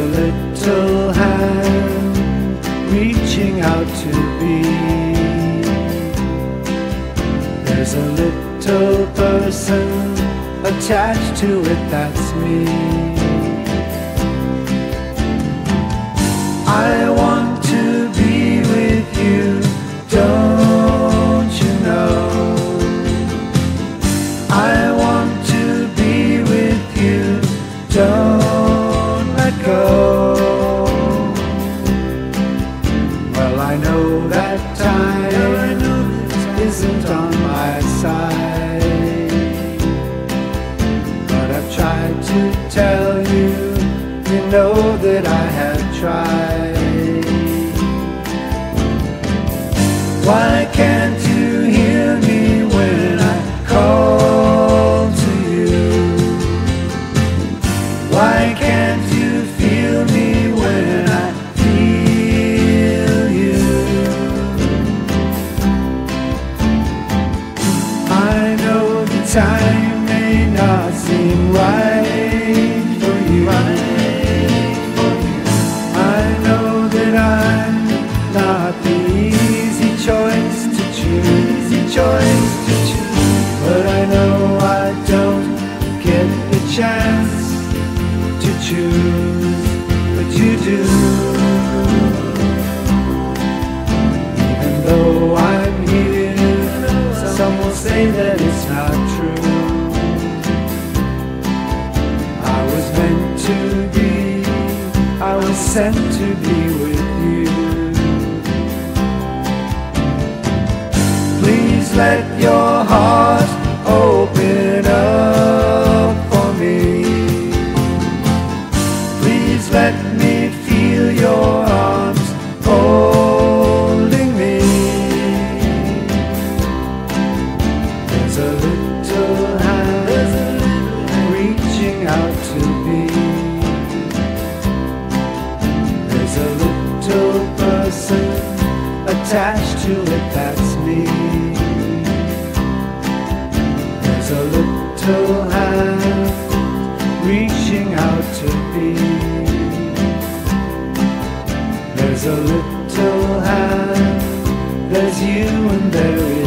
little hand reaching out to be. There's a little person attached to it, that's me. To tell you, you know that I have tried. Why can't you hear me when I call to you? Why can't you feel me when I feel you? I know the time I was sent to be with you. Please let your heart attached to it, that's me. There's a little hand reaching out to be. There's a little hand, there's you and there is.